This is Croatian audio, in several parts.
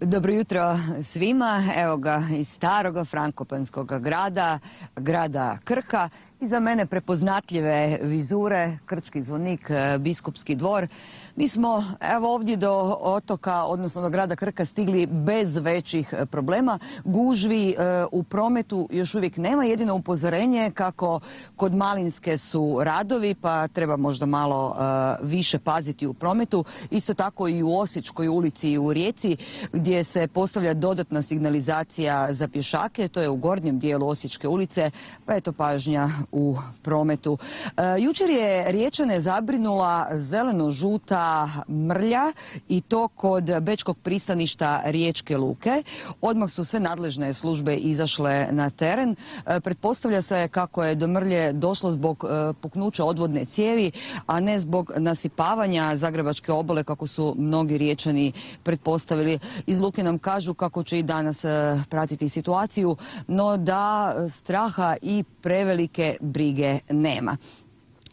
Dobro jutro svima. Evo ga iz starog frankopanskog grada, grada Krka. Iza mene prepoznatljive vizure, Krčki zvonik, e, Biskupski dvor. Mi smo evo ovdje do otoka, odnosno do grada Krka stigli bez većih e, problema. Gužvi e, u prometu još uvijek nema, jedino upozorenje kako kod Malinske su radovi pa treba možda malo više paziti u prometu. Isto tako i u Osječkoj ulici i u Rijeci gdje se postavlja dodatna signalizacija za pješake, to je u gornjem dijelu Osječke ulice, pa eto pažnja u prometu. E, jučer je Riječane zabrinula zeleno-žuta mrlja i to kod Bečkog pristaništa Riječke luke. Odmah su sve nadležne službe izašle na teren. E, pretpostavlja se kako je do mrlje došlo zbog e, puknuća odvodne cijevi, a ne zbog nasipavanja Zagrebačke obale kako su mnogi Riječani pretpostavili. Iz Luke nam kažu kako će i danas pratiti situaciju, no da straha i prevelike brige nema.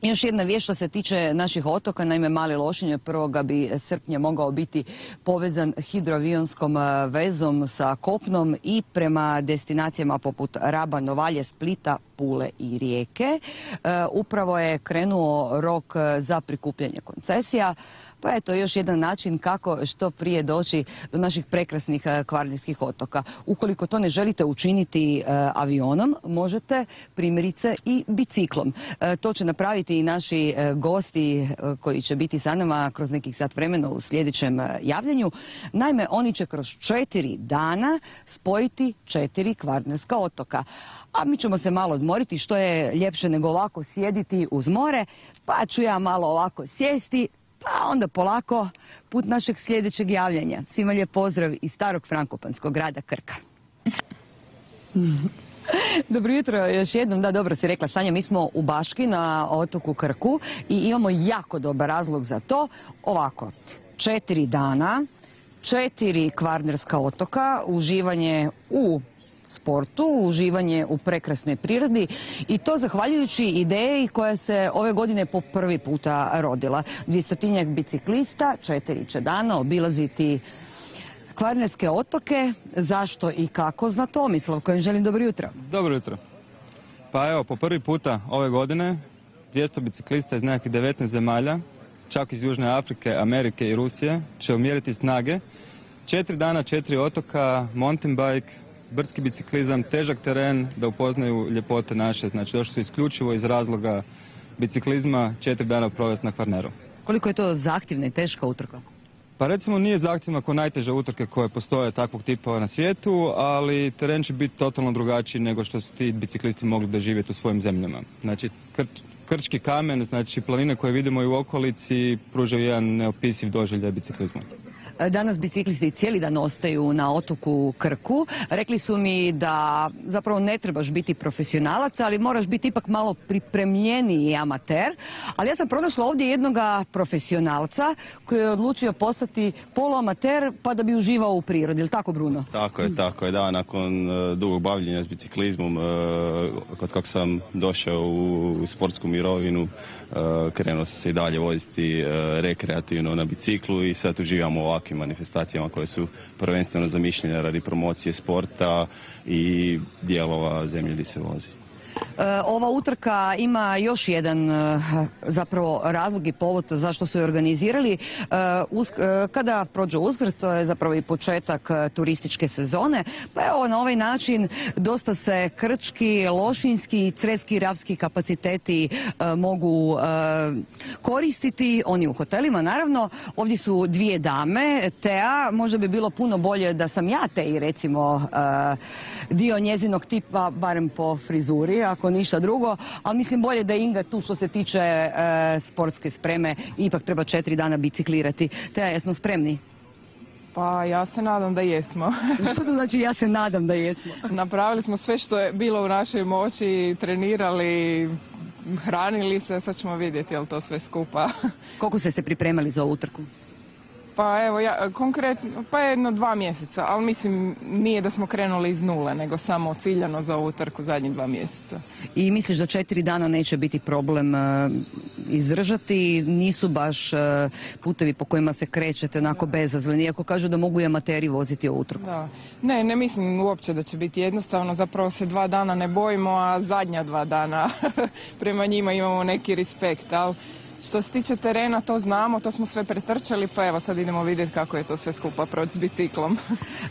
Još jedna vijest što se tiče naših otoka, naime Mali Lošinje prvoga bi srpnja mogao biti povezan hidroavionskom e, vezom sa kopnom i prema destinacijama poput Raba, Novalje, Splita, Pule i Rijeke. E, upravo je krenuo rok za prikupljanje koncesija. Pa eto, još jedan način kako što prije doći do naših prekrasnih e, kvarnijskih otoka. Ukoliko to ne želite učiniti e, avionom, možete primjerice i biciklom. To će napraviti i naši gosti koji će biti sa nama kroz nekih sat vremena u sljedećem javljanju. Naime, oni će kroz četiri dana spojiti četiri kvarnerska otoka. A mi ćemo se malo odmoriti što je ljepše nego ovako sjediti uz more, pa ću ja malo ovako sjesti, pa onda polako put našeg sljedećeg javljanja. Svima lijep pozdrav iz starog frankopanskog grada Krka. Dobro jutro još jednom, da dobro si rekla Sanja, mi smo u Baški na otoku Krku i imamo jako dobar razlog za to. Ovako, četiri dana, četiri kvarnerska otoka, uživanje u sportu, uživanje u prekrasnoj prirodi i to zahvaljujući ideji koja se ove godine po prvi puta rodila. Dvistotinjak biciklista, četiri će dana obilaziti Kvarnerske otoke. Zašto i kako zna Tomislav, kojem želim dobro jutro. Dobro jutro. Pa evo, po prvi puta ove godine 200 biciklista iz nekakvih 19 zemalja, čak iz Južne Afrike, Amerike i Rusije, će umjeriti snage. Četiri dana, četiri otoka, mountain bike, brdski biciklizam, težak teren, da upoznaju ljepote naše. Znači došli su isključivo iz razloga biciklizma četiri dana provesti na Kvarneru. Koliko je to zahtjevna i teška utrka? Pa recimo nije zahtjevna kao najteže utrke koje postoje takvog tipa na svijetu, ali teren će biti totalno drugačiji nego što su ti biciklisti mogli doživjeti u svojim zemljama. Znači krčki kamen, znači planine koje vidimo i u okolici pružaju jedan neopisiv doživljaj biciklizma. Danas biciklisti cijeli dan ostaju na otoku Krku. Rekli su mi da zapravo ne trebaš biti profesionalac, ali moraš biti ipak malo pripremljeniji amater. Ali ja sam pronašla ovdje jednoga profesionalca koji je odlučio postati poluamater pa da bi uživao u prirodi. Ili tako, Bruno? Tako je, tako je, da. Nakon uh, dugog bavljenja s biciklizmom, uh, kod kak sam došao u, sportsku mirovinu, uh, krenuo sam se i dalje voziti rekreativno na biciklu i sad uživamo ovako ovakvim manifestacijama koje su prvenstveno zamišljene radi promocije sporta i dijelova zemlje gdje se vozi. E, ova utrka ima još jedan e, zapravo razlog i povod zašto su je organizirali. E, kada prođe uskrs, to je zapravo i početak turističke sezone, pa evo na ovaj način dosta se krčki, lošinski i creski rapski kapaciteti mogu koristiti, oni u hotelima naravno. Ovdje su dvije dame, Tea, možda bi bilo puno bolje da sam ja Teji recimo dio njezinog tipa, barem po frizuri, ako ništa drugo, ali mislim bolje da je Inga tu što se tiče e, sportske spreme, ipak treba četiri dana biciklirati. Te jesmo spremni? Pa ja se nadam da jesmo. što to znači ja se nadam da jesmo? Napravili smo sve što je bilo u našoj moći, trenirali, hranili se, sad ćemo vidjeti je li to sve skupa. Koliko ste se pripremali za ovu utrku? Pa evo, ja, konkretno, pa jedno dva mjeseca, ali mislim nije da smo krenuli iz nule, nego samo ciljano za ovu trku zadnjih dva mjeseca. I misliš da četiri dana neće biti problem, e, izdržati. Nisu baš e, putevi po kojima se krećete onako bezazleni, iako kažu da mogu i amateri voziti ovu utrku. Da. Ne, ne mislim uopće da će biti jednostavno, zapravo se dva dana ne bojimo, a zadnja dva dana prema njima imamo neki respekt, ali što se tiče terena to znamo, to smo sve pretrčali, pa evo sad idemo vidjeti kako je to sve skupa proći s biciklom.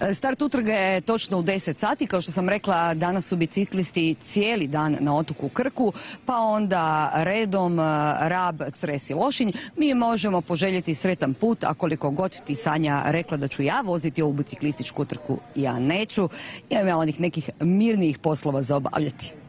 E, Start utrge je točno u 10 sati, kao što sam rekla, danas su biciklisti cijeli dan na otoku Krku, pa onda redom e, Rab, Cres i Lošinj. Mi možemo poželjeti sretan put, a koliko god ti Sanja rekla da ću ja voziti ovu biciklističku utrku, ja neću. Imam ja onih nekih mirnijih poslova za obavljati.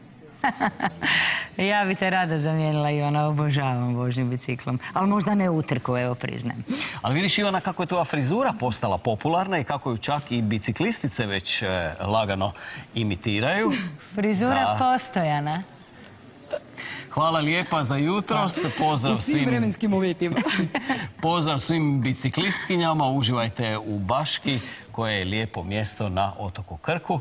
Ja bi te rado zamijenila Ivana, obožavam vožnju biciklom. Ali možda ne utrku, evo priznajem. Ali vidiš Ivana kako je tvoja frizura postala popularna i kako ju čak i biciklistice već e, lagano imitiraju. Frizura Da. postojana. Hvala lijepa za jutros. Pozdrav svim, uvjetima. pozdrav svim biciklistkinjama. Uživajte u Baški koje je lijepo mjesto na otoku Krku.